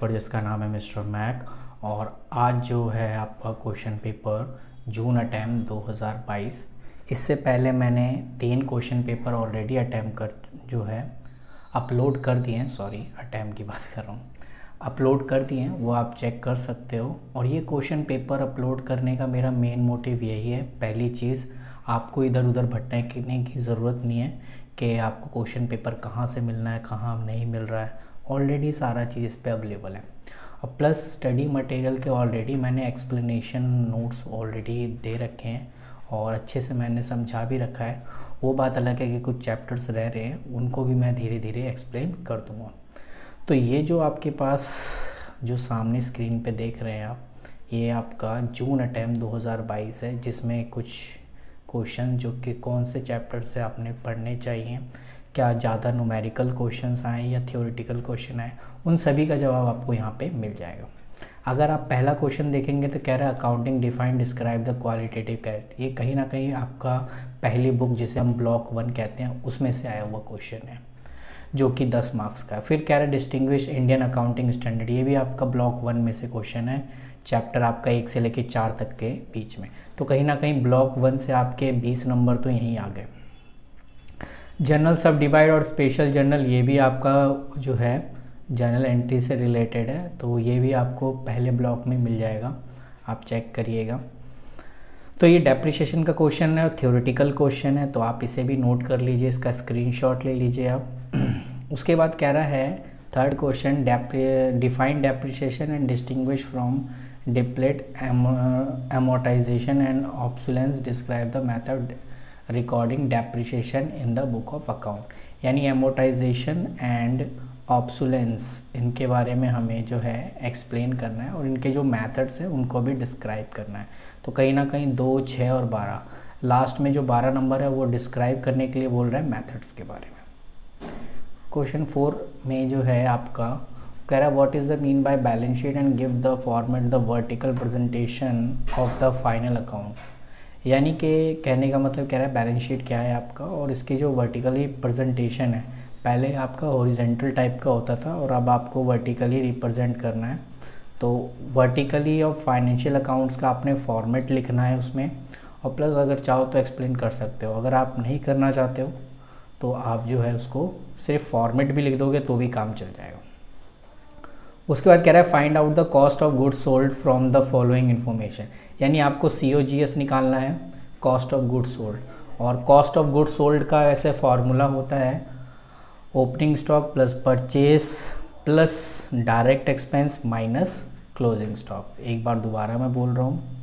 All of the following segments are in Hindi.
पर जिसका नाम है मिस्टर मैक। और आज जो है आपका क्वेश्चन पेपर, जून अटैम्प 2022 इससे पहले मैंने तीन क्वेश्चन पेपर ऑलरेडी अटैम्प कर, जो है अपलोड कर दिए हैं। सॉरी अटैम्प की बात कर रहा हूँ। अपलोड कर दिए हैं, वो आप चेक कर सकते हो। और ये क्वेश्चन पेपर अपलोड करने का मेरा मेन मोटिव यही है। पहली चीज़, आपको इधर उधर भटकने की ज़रूरत नहीं है कि आपको क्वेश्चन पेपर कहाँ से मिलना है, कहाँ नहीं मिल रहा है। ऑलरेडी सारा चीज़ इस पर अवेलेबल है। और प्लस स्टडी मटेरियल के ऑलरेडी मैंने एक्सप्लेनेशन नोट्स ऑलरेडी दे रखे हैं और अच्छे से मैंने समझा भी रखा है। वो बात अलग है कि कुछ चैप्टर्स रह रहे हैं, उनको भी मैं धीरे धीरे एक्सप्लेन कर दूँगा। तो ये जो आपके पास जो सामने स्क्रीन पे देख रहे हैं आप, ये आपका जून अटैम्प 2022 है, जिसमें कुछ क्वेश्चन जो कि कौन से चैप्टर से आपने पढ़ने चाहिए क्या ज़्यादा नुमेरिकल क्वेश्चन आए या थियोरिटिकल क्वेश्चन आए, उन सभी का जवाब आपको यहाँ पे मिल जाएगा। अगर आप पहला क्वेश्चन देखेंगे तो कह रहा है accounting define describe the qualitative character ये कहीं ना कहीं आपका पहली बुक जिसे हम ब्लॉक वन कहते हैं, उसमें से आया हुआ क्वेश्चन है, जो कि दस मार्क्स का फिर कह रहा है डिस्टिंग्विश इंडियन अकाउंटिंग स्टैंडर्ड ये भी आपका ब्लॉक वन में से क्वेश्चन है चैप्टर आपका एक से लेकर चार तक के बीच में। तो कहीं ना कहीं ब्लॉक वन से आपके बीस नंबर तो यहीं आ गए। जनरल सब डिवाइड और स्पेशल जर्नल ये भी आपका जो है जर्नल एंट्री से रिलेटेड है तो ये भी आपको पहले ब्लॉक में मिल जाएगा। आप चेक करिएगा। तो ये डेप्रिशिएशन का क्वेश्चन है और थियोरेटिकल क्वेश्चन है तो आप इसे भी नोट कर लीजिए, इसका स्क्रीनशॉट ले लीजिए आप। उसके बाद कह रहा है third question define depreciation and distinguish from depletion amortisation and obsolescence describe the method recording depreciation in the book of account यानी एमोटाइजेशन एंड ऑप्सुलेंस इनके बारे में हमें जो है एक्सप्लेन करना है और इनके जो मेथड्स हैं, उनको भी डिस्क्राइब करना है। तो कहीं ना कहीं दो छः और बारह। लास्ट में जो बारह नंबर है, वो डिस्क्राइब करने के लिए बोल रहे हैं मेथड्स के बारे में। क्वेश्चन फोर में जो है आपका, कह रहा है what is the mean by balance sheet and give the format the vertical presentation of the final account यानी कि कहने का मतलब कह रहा है बैलेंस शीट क्या है आपका? और इसकी जो वर्टिकली प्रजेंटेशन है, पहले आपका ओरिजेंटल टाइप का होता था और अब आपको वर्टिकली रिप्रेजेंट करना है। तो वर्टिकली और फाइनेंशियल अकाउंट्स का आपने फॉर्मेट लिखना है उसमें। और प्लस अगर चाहो तो एक्सप्लेन कर सकते हो। अगर आप नहीं करना चाहते हो तो आप जो है उसको सिर्फ़ फॉर्मेट भी लिख दोगे तो भी काम चल जाएगा। उसके बाद कह रहा है find out the cost of goods sold from the following information यानी आपको सी ओ जी एस निकालना है कॉस्ट ऑफ़ गुड्स सोल्ड और कॉस्ट ऑफ़ गुड्स सोल्ड का ऐसे फार्मूला होता है opening stock plus purchase plus direct expense minus closing stock एक बार दोबारा मैं बोल रहा हूँ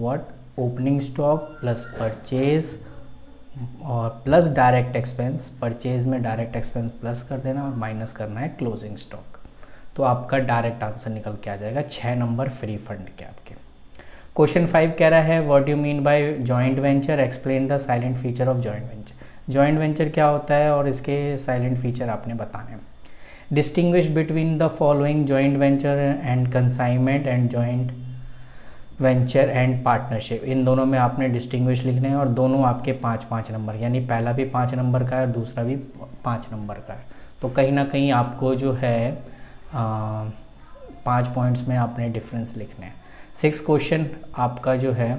what opening stock plus purchase और प्लस डायरेक्ट एक्सपेंस परचेज में डायरेक्ट एक्सपेंस प्लस कर देना और माइनस करना है क्लोजिंग स्टॉक तो आपका डायरेक्ट आंसर निकल के आ जाएगा छः नंबर फ्री फंड के आपके। क्वेश्चन फाइव कह रहा है what you mean by joint venture explain the silent feature of joint venture joint venture क्या होता है और इसके साइलेंट फीचर आपने बताने हैं। Distinguish between the following joint venture and consignment and joint venture and partnership इन दोनों में आपने डिस्टिंग्विश लिखने हैं और दोनों आपके पाँच पाँच नंबर, यानी पहला भी पाँच नंबर का है और दूसरा भी पाँच नंबर का है। तो कहीं ना कहीं आपको जो है पाँच पॉइंट्स में आपने डिफरेंस लिखने हैं। सिक्स क्वेश्चन आपका जो है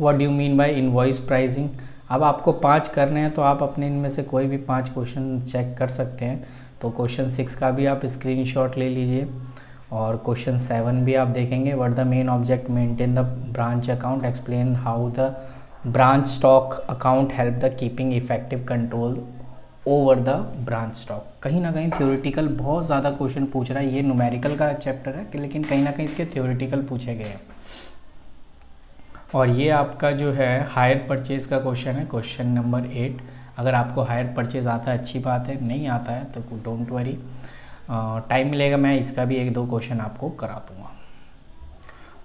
what do mean by invoice pricing अब आपको पाँच करने हैं तो आप अपने इनमें से कोई भी पाँच क्वेश्चन चेक कर सकते हैं। तो क्वेश्चन सिक्स का भी आप स्क्रीनशॉट ले लीजिए और क्वेश्चन सेवन भी आप देखेंगे। What the main object maintain the branch account explain how the branch stock account help the keeping effective control over the branch stock कहीं ना कहीं थ्योरेटिकल बहुत ज़्यादा क्वेश्चन पूछ रहा है, ये न्यूमेरिकल का चैप्टर है, लेकिन कहीं ना कहीं इसके थ्योरेटिकल पूछे गए हैं। और ये आपका जो है हायर परचेज़ का क्वेश्चन है क्वेश्चन नंबर एट अगर आपको हायर परचेज़ आता है, अच्छी बात है, नहीं आता है तो डोंट वरी टाइम मिलेगा, मैं इसका भी एक दो क्वेश्चन आपको करा दूँगा।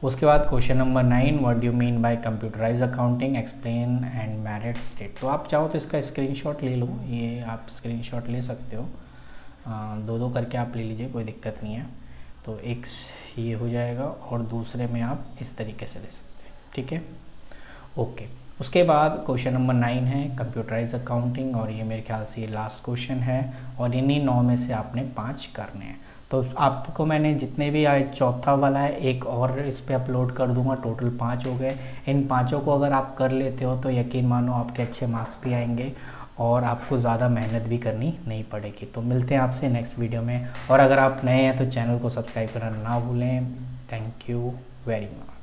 उसके बाद question number nine what do mean by computerise accounting explain and merit state तो आप चाहो तो इसका स्क्रीनशॉट ले लो। ये आप स्क्रीनशॉट ले सकते हो। आ, दो दो करके आप ले लीजिए कोई दिक्कत नहीं है। तो एक ये हो जाएगा और दूसरे में आप इस तरीके से ले सकते हैं। ठीक है? ओके उसके बाद क्वेश्चन नंबर नाइन है कंप्यूटराइज अकाउंटिंग और ये मेरे ख्याल से ये लास्ट क्वेश्चन है, और इन्हीं नौ में से आपने पाँच करने हैं। तो आपको मैंने जितने भी आज चौथा वाला है, एक और इस पर अपलोड कर दूँगा टोटल पाँच हो गए। इन पाँचों को अगर आप कर लेते हो तो यकीन मानो आपके अच्छे मार्क्स भी आएँगे, और आपको ज़्यादा मेहनत भी करनी नहीं पड़ेगी। तो मिलते हैं आपसे नेक्स्ट वीडियो में, और अगर आप नए हैं तो चैनल को सब्सक्राइब करना ना भूलें। Thank you very much